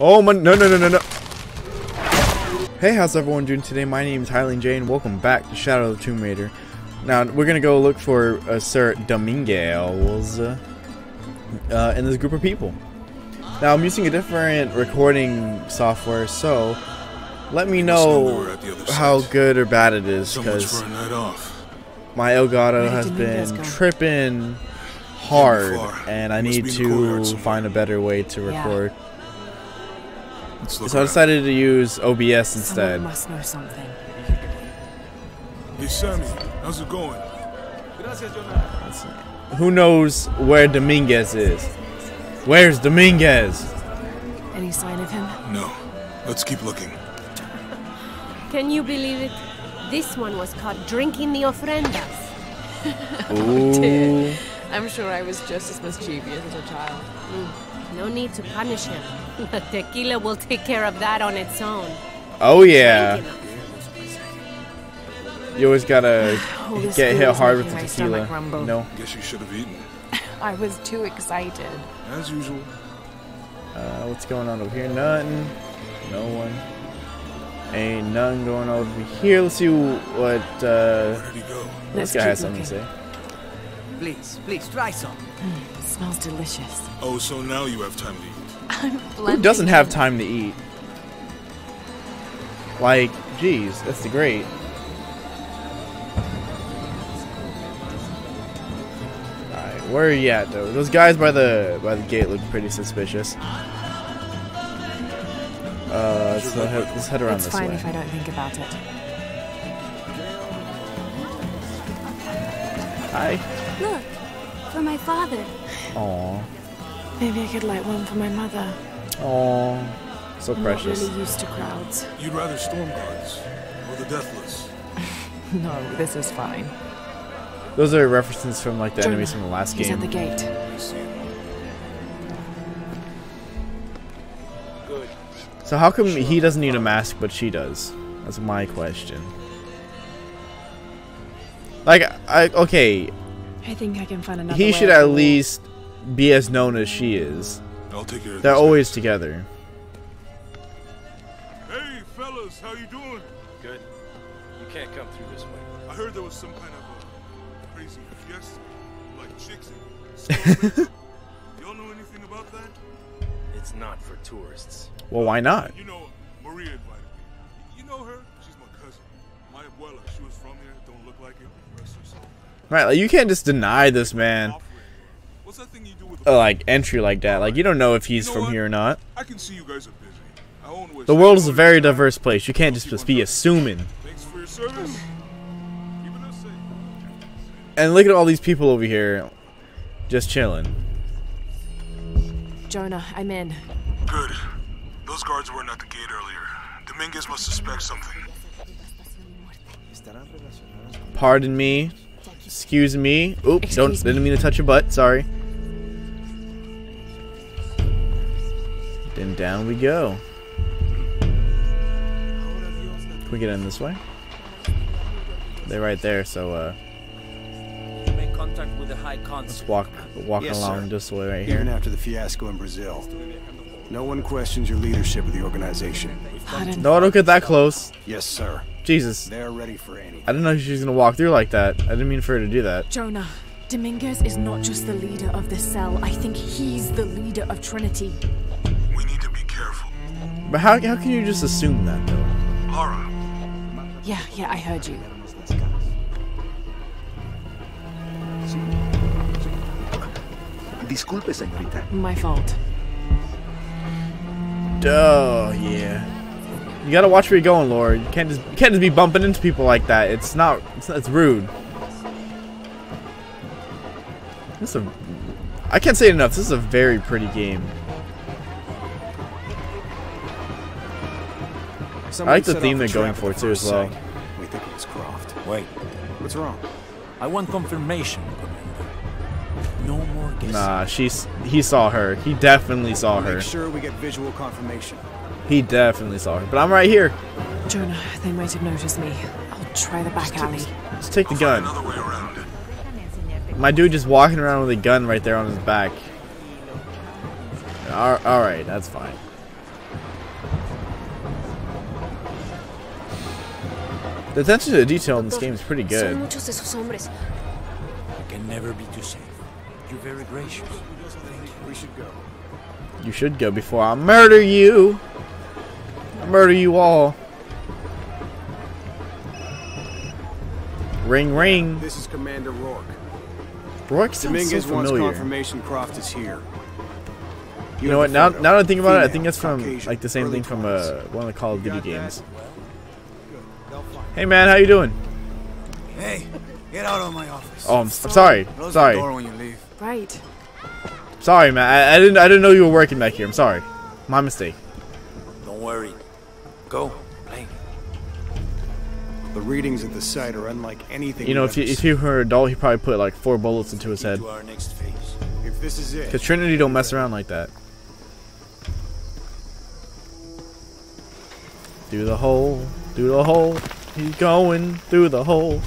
Oh my, no, no, no, no, no. Hey, how's everyone doing today? My name is Hylian J and welcome back to Shadow of the Tomb Raider. Now, we're gonna go look for uh, Sir Dominguez uh, uh, in this group of people. Now, I'm using a different recording software, so let me know how good or bad it is, because my Elgato has been tripping hard, and I need to find a better way to record. So I decided to use OBS instead. Someone must know something. Hey Sammy, how's it going? Who knows where Dominguez is? Where's Dominguez? Any sign of him? No. Let's keep looking. Can you believe it? This one was caught drinking the ofrendas. Ooh. I'm sure I was just as mischievous as a child. Mm. No need to punish him. The tequila will take care of that on its own. Oh yeah. You always gotta All this get hit hard with the tequila. No. Guess you should have eaten. I was too excited. As usual. Uh, what's going on over here? Nothing. No one. Ain't none going on over here. Let's see what uh, Where did he go? this guy has something to say. Please, please, try some. Smells delicious. Oh, so now you have time to eat. Who doesn't have time to eat? Like, geez, that's the great. Alright, where are you at though? Those guys by the by the gate look pretty suspicious. Uh, let's, head, let's head around It's this fine if I don't think about it. Hi. Look, for my father. Aw. Maybe I could light one for my mother. Aw. So I'm precious. not really used to crowds. You'd rather storm guards or the deathless. No, this is fine. Those are references from like the Jonah, enemies from the last He's game. at the gate. I. So how come he doesn't need a mask but she does? That's my question. Like, I okay, I think I can find another he way should at the wall. least be as known as she is. I'll take care of They're always guys. together. Hey, fellas, how you doing? Good. You can't come through this way. I heard there was some kind of a crazy fiesta, like chicks and stuff. Y'all know anything about that? It's not for tourists. Well, why not? You know, Maria invited me. You know her? She's my cousin. My abuela, she was from here. Don't look like it. Rest her soul. Right, like you can't just deny this man What's that thing you do with the uh, like entry like that. Like you don't know if he's You know from what? here or not. I can see you guys are busy. I The world is a Side. very diverse place. You can't just, just be assuming. Thanks for your service. Keeping us safe. And look at all these people over here, just chilling. Jonah, I'm in. Good. Those guards weren't at the gate earlier. Dominguez must suspect something. Pardon me. Excuse me. Oops, Excuse don't me. didn't mean to touch your butt. Sorry. Then down we go. Can we get in this way? They're right there, so uh, Make contact with the High let's walk walk Yes, along sir. this way right Even here. after the fiasco in Brazil. No one questions your leadership of the organization. Pardon. No, don't get that close. Yes, sir. Jesus, They're ready for any. I didn't know she was gonna walk through like that. I didn't mean for her to do that. Jonah, Dominguez is not just the leader of the cell. I think he's the leader of Trinity. We need to be careful. But how how can you just assume that though? Laura, Yeah, yeah, I heard you. Disculpe, señorita. My fault. Oh yeah. You gotta watch where you're going, Lord. You can't just you can't just be bumping into people like that. It's not. It's, it's rude. This is a. I can't say it enough. This is a very pretty game. Somebody I like the theme they're going for, the too, as well. We think it was Croft. Wait, What's wrong? I want confirmation, Commander. No more Marcus. Nah, she's he saw her. He definitely saw her. Make sure we get visual confirmation. He definitely saw her. But I'm right here. Jonah, they might have noticed me. I'll try the back alley. Let's take the gun. My dude just walking around with a gun right there on his back. All right, that's fine. The attention to detail in this game is pretty good. I can never be too safe. You're very gracious. We should go. You should go before I murder you. I murder you all. Ring ring. This is Commander Rourke. Rourke sounds so Dominguez wants familiar. confirmation Croft is here. You know what? Now, photo. now that I think about it, I think that's from Caucasian, like the same thing from uh, one of the Call of Duty got that? games. Hey man, how you doing? Hey, get out of my office. Oh, I'm, I'm sorry. Close Sorry. The door when you leave. Right. Sorry, man. I, I didn't. I didn't know you were working back here. I'm sorry. My mistake. Don't worry. Go. Play. The readings at the site are unlike anything. You know, if you ever if you were an adult, he probably put like four bullets into his head. Our next phase. If this is it, Cause Trinity don't mess around like that. Through the hole, through the hole. He's going through the hole.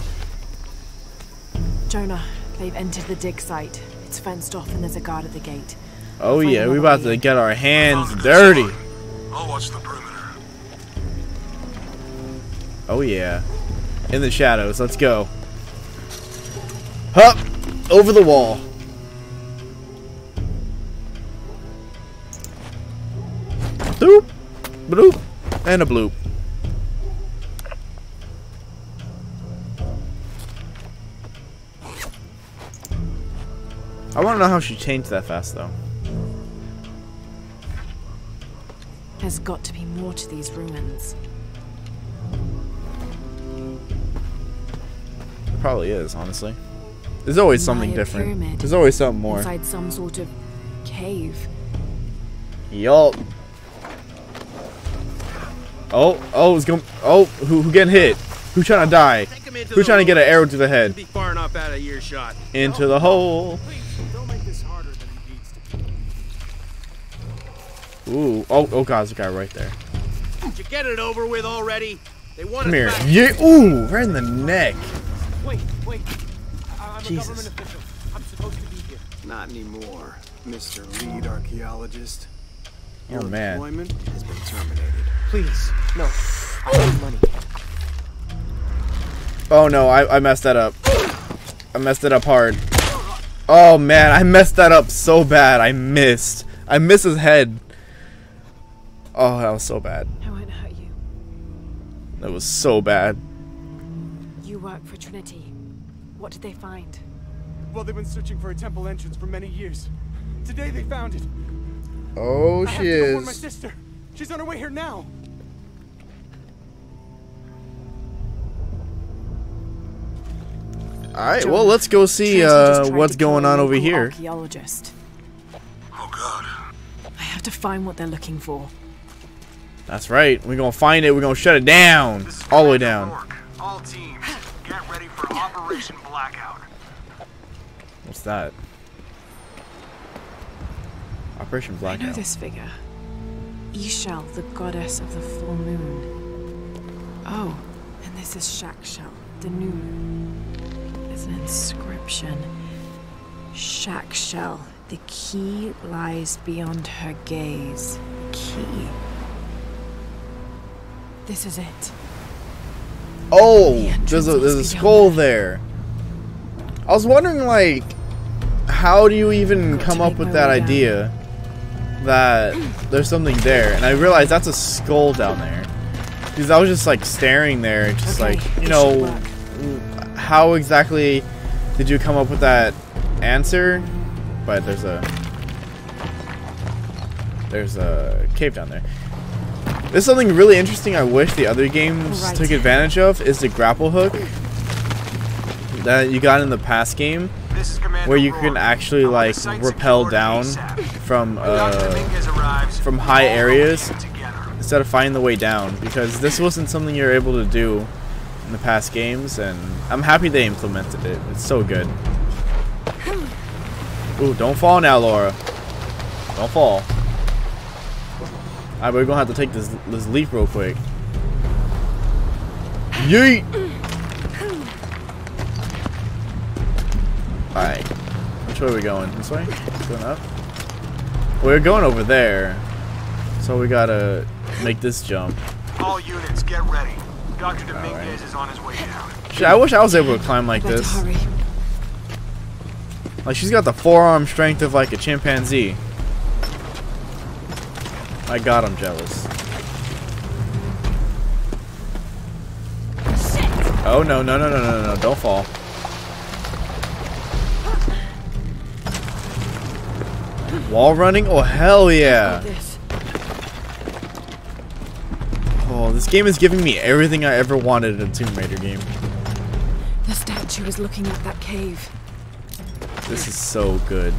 Jonah, they've entered the dig site. It's fenced off and there's a guard at the gate. Oh Find yeah, we another about to get our hands dirty. I'll watch the perimeter. Oh yeah. In the shadows, let's go. Hup! Over the wall. Doop! Bloop! And a bloop. I want to know how she changed that fast though. There's got to be more to these ruins. There Probably is, honestly. There's always something Maya different. pyramid There's always something more. Inside some sort of cave. Yup. Oh, oh, it's going. Oh, who, who getting hit? Who trying to die? Who trying to get an arrow to the head? Be far enough out of earshot. Into the hole. Ooh. Oh, oh God, there's a guy right there. Did you get it over with already? They want Come here. back. Yeah. Ooh, right in the neck. Wait, wait. I- I'm Jesus. a government official. I'm supposed to be here. Not anymore, Mr. Lead Archaeologist. Oh, Your man. employment has been terminated. Please, no. I need money. Oh no, I, I messed that up. I messed it up hard. Oh man, I messed that up so bad. I missed. I missed his head. Oh, that was so bad. I won't hurt you. That was so bad. You work for Trinity. What did they find? Well, they've been searching for a temple entrance for many years. Today they found it. Oh, I have she to go warn my sister. She's on her way here now. All right, well, let's go see uh, what's going on over here. Archaeologist. Oh God. I have to find what they're looking for. That's right. We're gonna find it. We're gonna shut it down, all the way down. All teams, get ready for Operation Blackout. What's that? Operation I know this figure. Ix Chel, the goddess of the full moon. Oh, and this is Chak Chel, the new moon. There's an inscription. Chak Chel, the key lies beyond her gaze. Key. This is it. Oh, The there's a there's a skull there. I was wondering, like, how do you even come up with that way down. idea that there's something there? And I realized that's a skull down there. Because I was just like staring there, just Okay, like, you know, how exactly did you come up with that answer? But there's a there's a cave down there. There's something really interesting I wish the other games Right. took advantage of is the grapple hook that you got in the past game This is where you can actually like the rappel down from uh from high areas instead of finding the way down because this wasn't something you're able to do in the past games and I'm happy they implemented it. It's so good. Ooh, don't fall now, Laura. Don't fall. Alright, we're gonna have to take this this leap real quick. Yeet! Alright. Which way are we going? This way? Going up? We're going over there. So we gotta make this jump. All units, get ready. Dr. Dominguez is on his way down. Shit, I wish I was able to climb like this. Like she's got the forearm strength of like a chimpanzee. My god, I'm jealous. Oh no no no no no no! Don't fall. Wall running? Oh hell yeah! Oh, this game is giving me everything I ever wanted in a Tomb Raider game. The statue is looking at that cave. This is so good.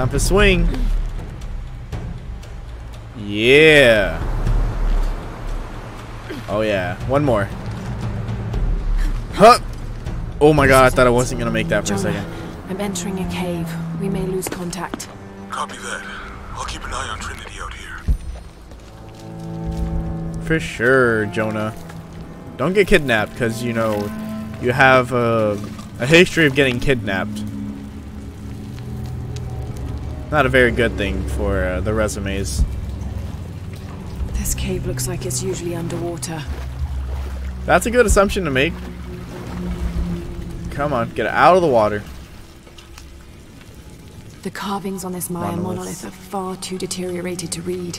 Time to swing. Yeah. Oh yeah. One more. Huh. Oh my god, I thought I wasn't gonna make that for a second. I'm entering a cave. We may lose contact. Copy that. I'll keep an eye on Trinity out here. For sure, Jonah. Don't get kidnapped, because, you know, you have a, a history of getting kidnapped. Not a very good thing for uh, the resumes. This cave looks like it's usually underwater. That's a good assumption to make. Come on, get out of the water. The carvings on this Maya monolith are far too deteriorated to read.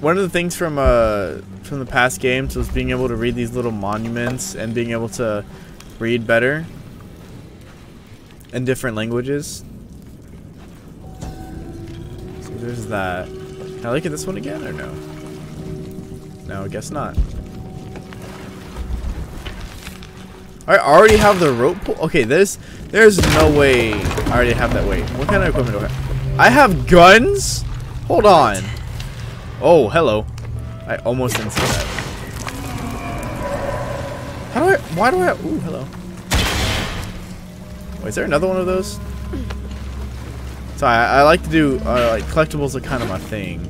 One of the things from uh from the past games was being able to read these little monuments and being able to read better in different languages. There's that. Can I look at this one again or no? No, I guess not. I already have the rope pull. Okay, there's there's no way I already have that. Wait, what kind of equipment do I have? I have guns. Hold on. Oh, hello. I almost didn't see that. How do I? Why do I? Ooh, hello. Wait, is there another one of those? So I, I like to do uh, like collectibles are kind of my thing.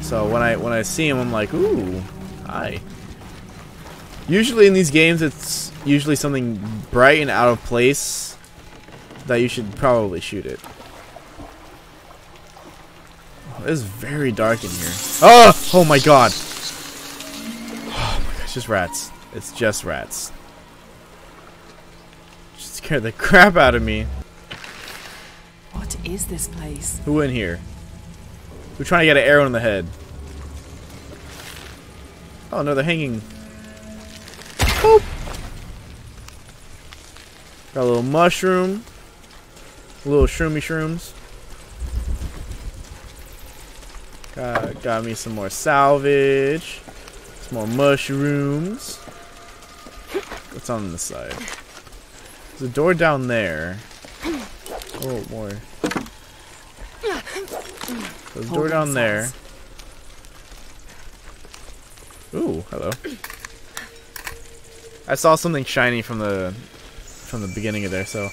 So when I when I see them, I'm like, ooh, hi. Usually in these games, it's usually something bright and out of place that you should probably shoot it. Oh, it's very dark in here. Oh! Oh my god! Oh my gosh, it's just rats. It's just rats. Just scared the crap out of me. Is this place? Who in here? Who trying to get an arrow in the head? Oh no, they're hanging. Boop. Got a little mushroom. Little shroomy shrooms. Got, got me some more salvage. Some more mushrooms. What's on the side? There's a door down there. Oh, boy. There's a door down there. Ooh, hello. I saw something shiny from the from the beginning of there, so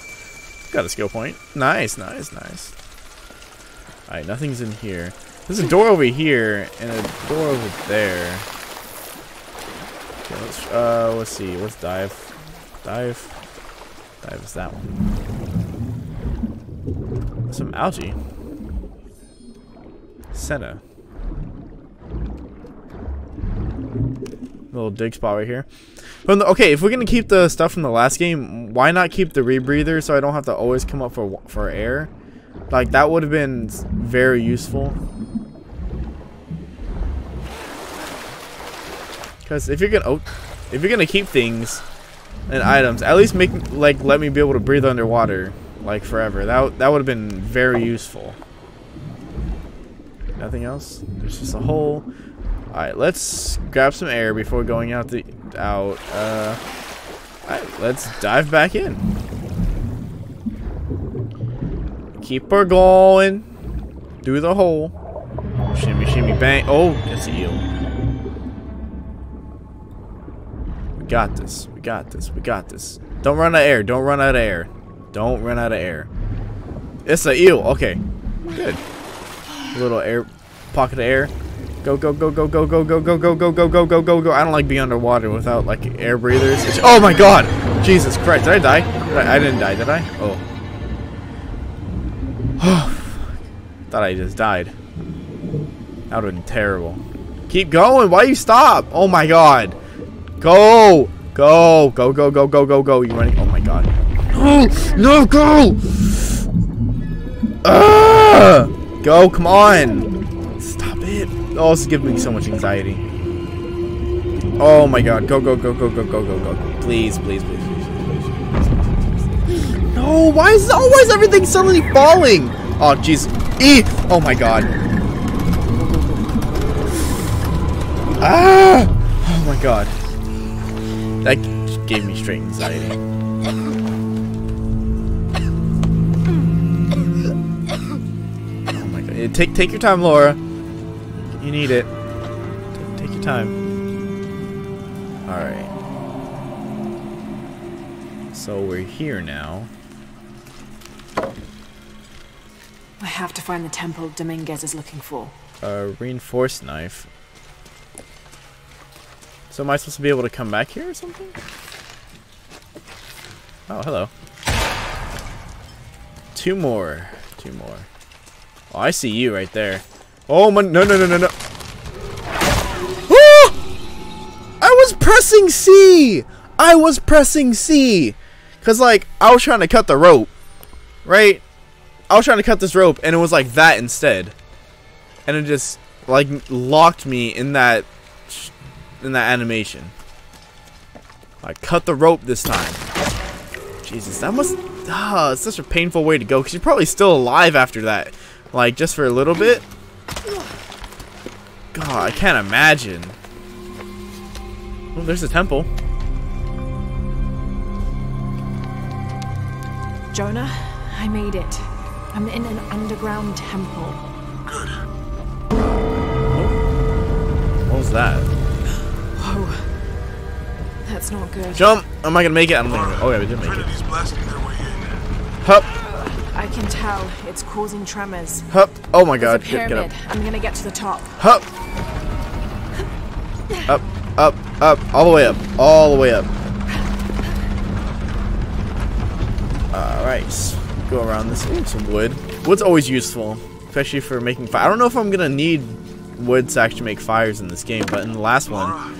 got a skill point. Nice, nice, nice. Alright, nothing's in here. There's a door over here and a door over there. Okay, let's uh let's see, let's dive. Dive. Dive is that one. Algae. Senna. Little dig spot right here. The, okay, if we're gonna keep the stuff from the last game, why not keep the rebreather so I don't have to always come up for for air? Like that would have been very useful. Because if you're gonna oh, if you're gonna keep things and items, at least make like let me be able to breathe underwater like forever. That that would have been very useful. Nothing else. There's just a hole. All right, let's grab some air before going out the out. Uh, all right, let's dive back in. Keep her going. through the hole. Shimmy, shimmy, bang. Oh, it's an eel. We got this. We got this. We got this. Don't run out of air. Don't run out of air. Don't run out of air. It's an eel. Okay. Good. little air pocket of air. Go go go go go go go go go go go go go go go. I don't like being underwater without like air breathers. Oh my god! Jesus Christ! Did I die? I, I didn't die, did I? Oh. Oh. Thought I just died. That would have been terrible. Keep going. Why you stop? Oh my god. Go. Go. Go, go, go, go, go, go. You running? Oh my god. No. Go. Ah! Go. Come on. Stop it. Oh, this is giving me so much anxiety. Oh my god. Go, go, go, go, go, go, go, go. Please, please, please, please. please. No. Why is always everything suddenly falling? Oh, jeez. E. Oh my god. Ah! Oh my god. That gave me straight anxiety. Eh, take take your time, Laura. You need it. Take, take your time. Alright. So we're here now. I have to find the temple Dominguez is looking for. A reinforced knife. So am I supposed to be able to come back here or something? Oh, hello. Two more. Two more. Oh, I see you right there. Oh my, no, no, no, no, no. Ah! I was pressing C! I was pressing C! Cause like, I was trying to cut the rope. Right? I was trying to cut this rope and it was like that instead. And it just like locked me in that in that animation. I cut the rope this time. Jesus, that must ah, it's such a painful way to go cuz you're probably still alive after that. Like just for a little bit. God, I can't imagine. Oh, there's a temple. Jonah, I made it. I'm in an underground temple. Good. Oh, what was that? Whoa. That's not good. Jump! Am I gonna make it? I'm gonna. Oh yeah, we did make it. Trinity's blasting their way in. Hup! Can tell. It's causing tremors. Hup! Oh my There's god, get. I'm gonna get to the top. Hup! Up, up, up, all the way up, all the way up. Alright, go around this. Ooh, some wood. Wood's always useful, especially for making fire. I don't know if I'm gonna need wood to actually make fires in this game, but in the last one,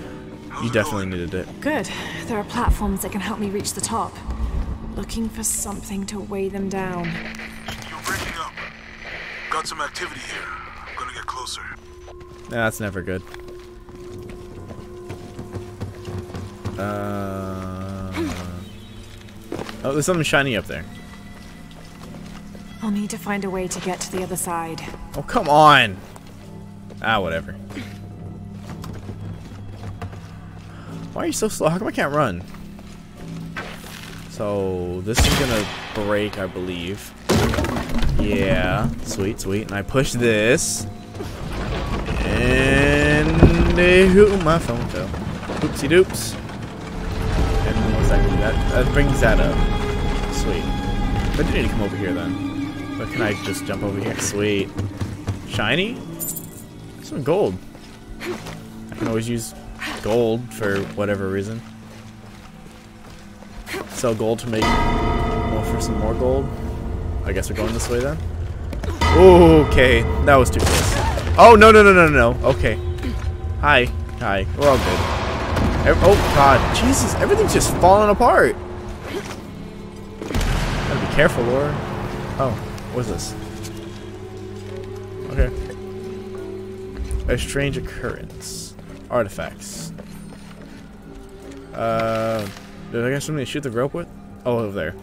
you definitely needed it. Good. There are platforms that can help me reach the top. Looking for something to weigh them down. You're breaking up. Got some activity here. I'm gonna get closer. Nah, that's never good. Uh, oh, there's something shiny up there. I'll need to find a way to get to the other side. Oh, come on! Ah, whatever. Why are you so slow? How come I can't run? So, this is gonna break, I believe. Yeah, sweet, sweet. And I push this. And... Uh, my phone fell. Oopsie doops. And that do? That, that brings that up. Sweet. I do need to come over here then. But can I just jump over here? Sweet. Shiny? Some gold. I can always use gold for whatever reason. Sell gold to make more for some more gold. I guess we're going this way then. Okay, that was too close. Oh no no no no no! Okay. Hi, hi. We're all good. Oh god, Jesus! Everything's just falling apart. Gotta be careful, Laura. Oh, what's this? Okay. A strange occurrence. Artifacts. Uh, did I get something to shoot the rope with? Oh, over there.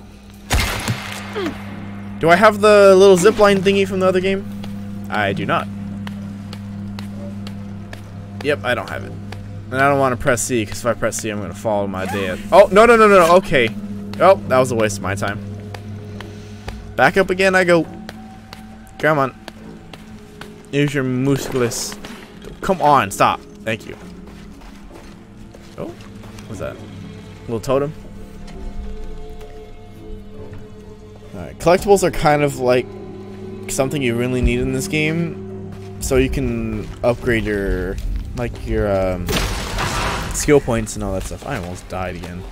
Do I have the little zipline thingy from the other game? I do not. Yep, I don't have it. And I don't want to press C, because if I press C, I'm going to fall to my death. Oh, no, no, no, no, no, okay. Oh, that was a waste of my time. Back up again, I go. Come on. Use your musculus. Come on, stop. Thank you. Oh, what's that? Little totem. Alright, collectibles are kind of like something you really need in this game, so you can upgrade your, like your um, skill points and all that stuff. I almost died again.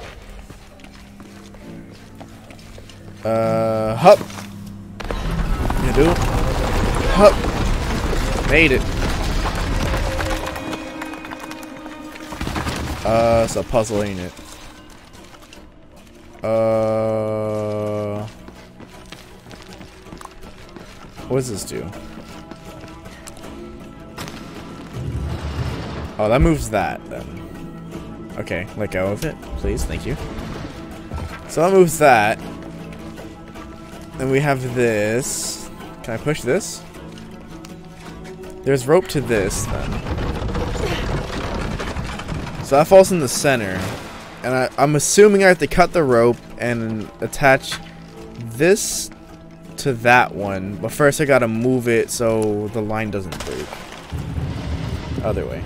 Uh, hup. You do? Hup. Made it. Uh, it's a puzzle, ain't it? Uh, what does this do? Oh, that moves that then. Okay, let go of it, please. Thank you. So that moves that. Then we have this. Can I push this? There's rope to this then. So that falls in the center. And I, I'm assuming I have to cut the rope and attach this to that one. But first I gotta move it so the line doesn't break. Other way.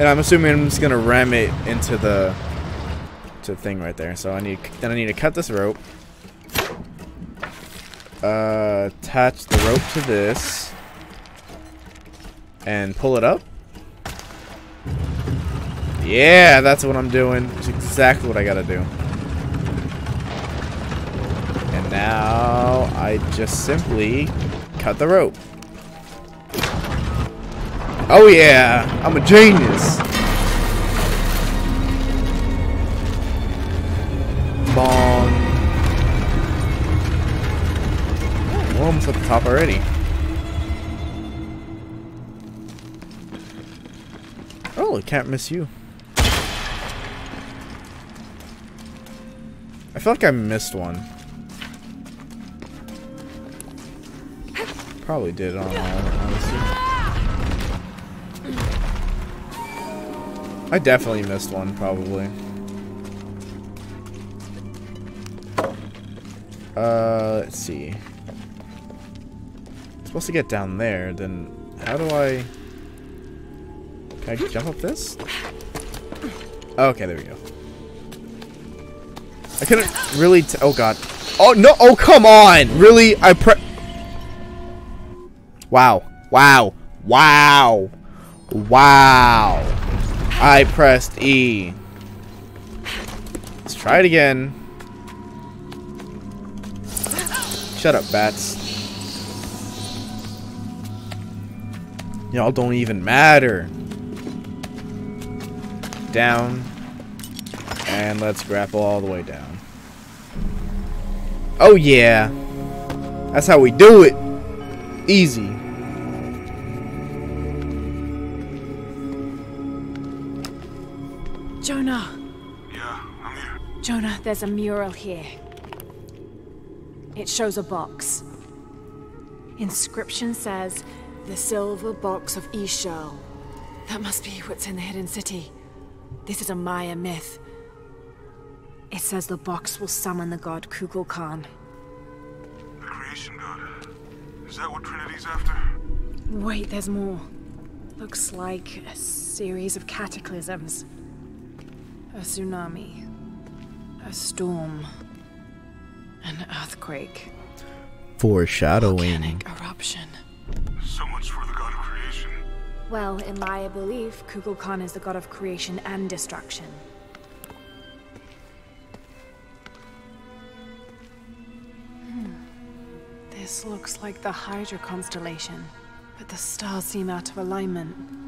And I'm assuming I'm just gonna ram it into the to thing right there. So I need then I need to cut this rope. Uh, attach the rope to this and pull it up. Yeah, that's what I'm doing. It's exactly what I gotta do. And now I just simply cut the rope. Oh yeah, I'm a genius. Bong. Oh, we're almost at the top already. Oh, I can't miss you. I feel like I missed one. Probably did, on honestly. I definitely missed one, probably. Uh, let's see. I'm supposed to get down there, then how do I... Can I jump up this? Okay, there we go. I couldn't really t oh god. Oh no, oh come on! Really? I pre- Wow. Wow. Wow. Wow. I pressed E. Let's try it again. Shut up, bats. Y'all don't even matter. Down. And let's grapple all the way down. Oh yeah. That's how we do it. Easy. Jonah. Yeah, I'm here. Jonah, there's a mural here. It shows a box. Inscription says, the silver box of Ix Chel. That must be what's in the hidden city. This is a Maya myth. It says the box will summon the god Kukulkan. The creation god. Is that what Trinity's after? Wait, there's more. Looks like a series of cataclysms. A tsunami. A storm. An earthquake. Foreshadowing. Volcanic eruption. So much for the god of creation. Well, in my belief, Kukulkan is the god of creation and destruction. Looks like the Hydra constellation, but the stars seem out of alignment.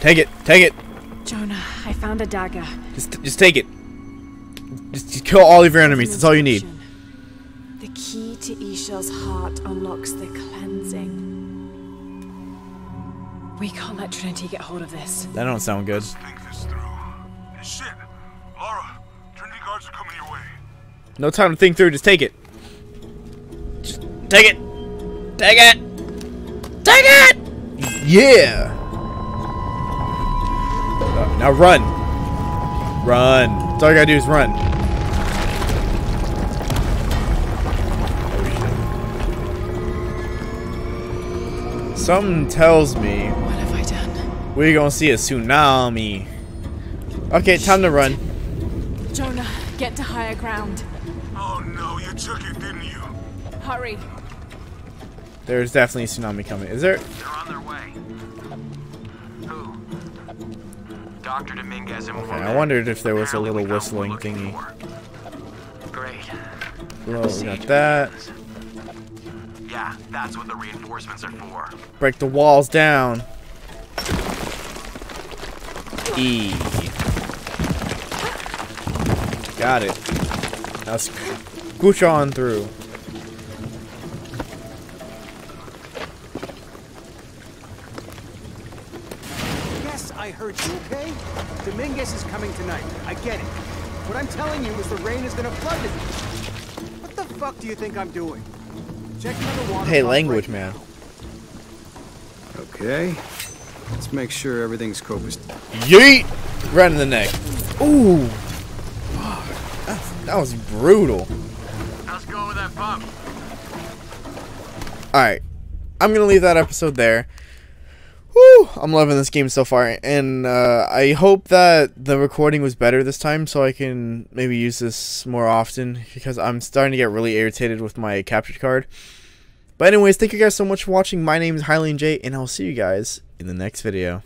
Take it. Take it. Jonah, I found a dagger. Just, just take it. Just, just kill all of your enemies. That's all you need. The key to Ix Chel's heart unlocks the cleansing. We can't let Trinity get hold of this. That don't sound good. Think this through. Hey, shit! Laura, Trinity guards are coming your way. No time to think through. Just take it. Just take it. Take it. Take it. Yeah. Now run. Run. That's all you gotta do is run. Something tells me What have I done? we're gonna see a tsunami. Okay, time to run. Jonah, get to higher ground. Oh no, you took it, didn't you? Hurry. There's definitely a tsunami coming. Is there? They're on their way. Dr. Dominguez and Okay, I wondered if there was a little whistling thingy. Great. Well, we got that. Yeah, that's what the reinforcements are for. Break the walls down. E. Got it. Now scooch on through. I heard you, okay? Dominguez is coming tonight. I get it. What I'm telling you is the rain is gonna flood it. What the fuck do you think I'm doing? Checking on the water. Hey, language, right man. Okay. Let's make sure everything's copacetic. Yeet! Right in the neck. Ooh. That, that was brutal. Let's go with that pump. Alright. I'm going to leave that episode there. I'm loving this game so far. And uh, I hope that the recording was better this time so I can maybe use this more often. Because I'm starting to get really irritated with my capture card. But anyways, thank you guys so much for watching. My name is Hylian J. And I'll see you guys in the next video.